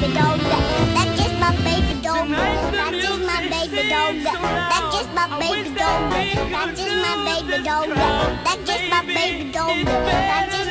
baby doll. That's just my baby doll. That's just my baby doll. That's just my baby doll. That's just my baby doll. That's just my baby doll.